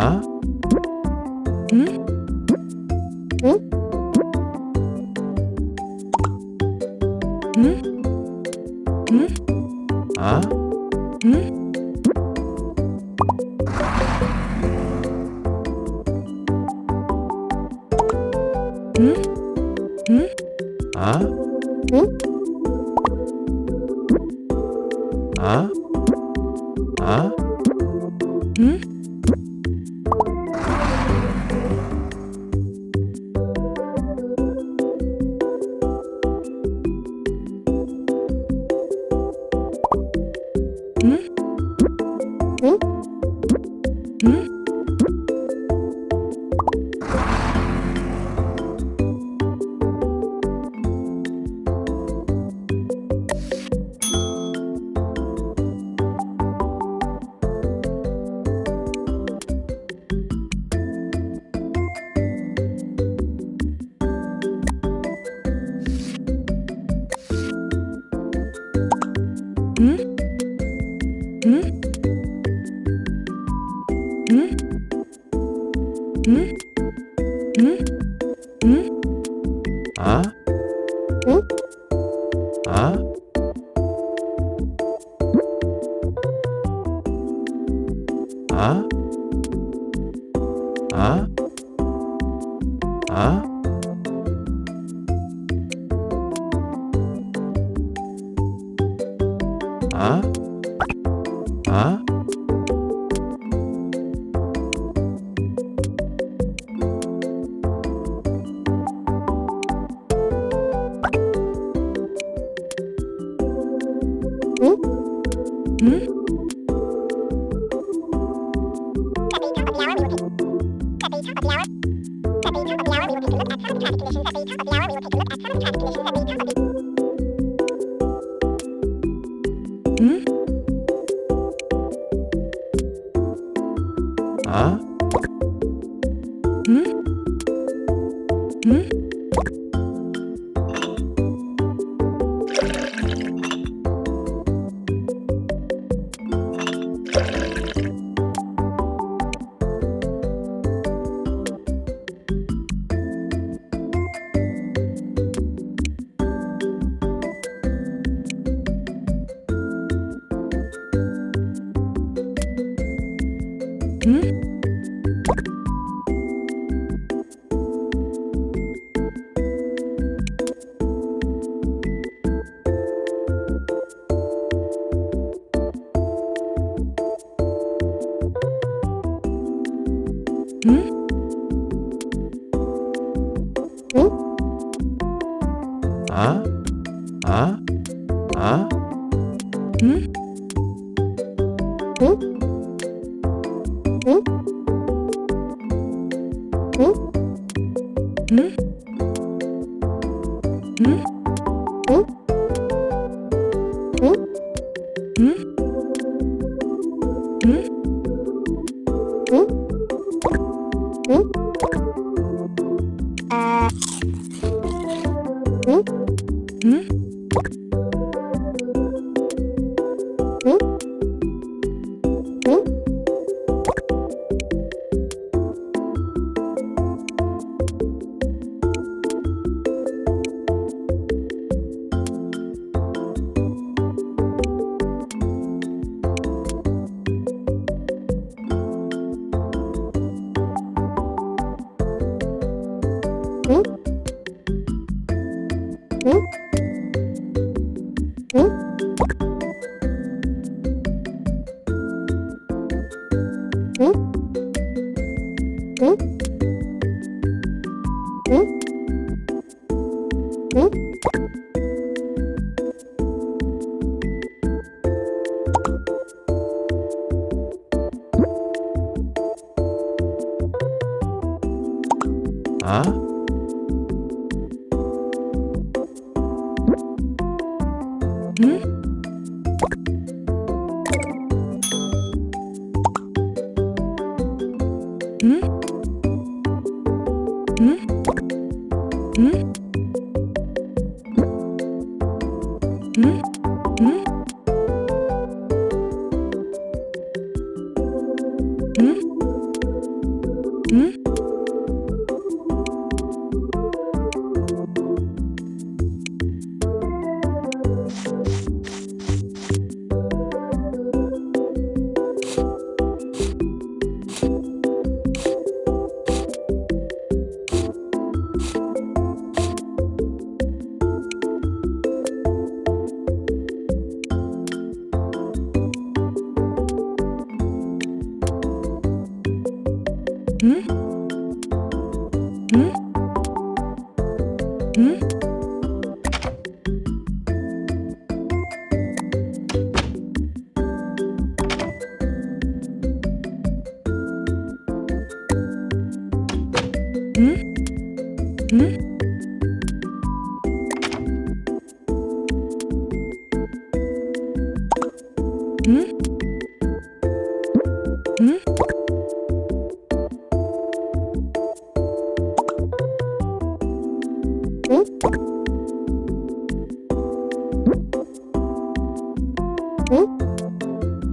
자. 응? 응? 응? 응? 아? 응? 응? 응? 아? 응? 아? 응? 응? 응? 아? 응? 아? 아? 아? 아? 아? 아? 응? 응? 응? 아? 응? 응? 응? 응? 응? 응? 응? 응? 응? 응? 응? 응? 아. 응? 응? 응? 응? 응? 응? 아? Hmm? Hmm? Hmm?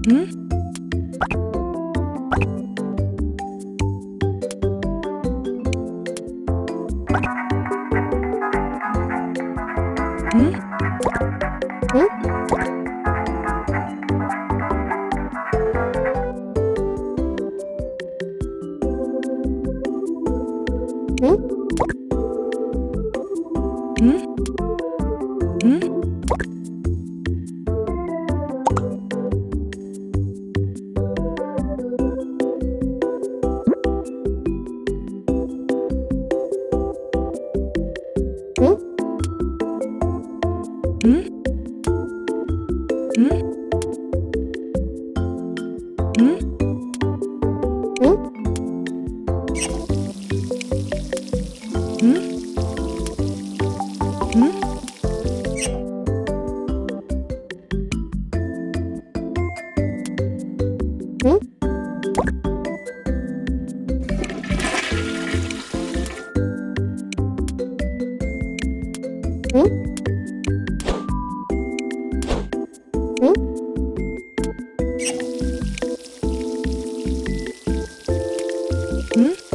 응? 응? 응? 응? ん？Hmm?